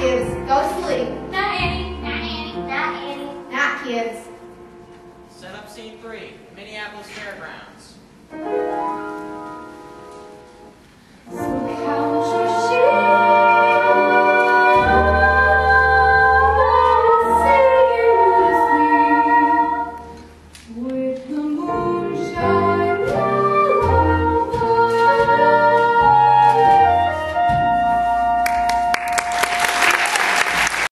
kids. Go to sleep. Not Annie. Not Annie. Not Annie. Not kids. Set up scene three, Minneapolis Fairgrounds.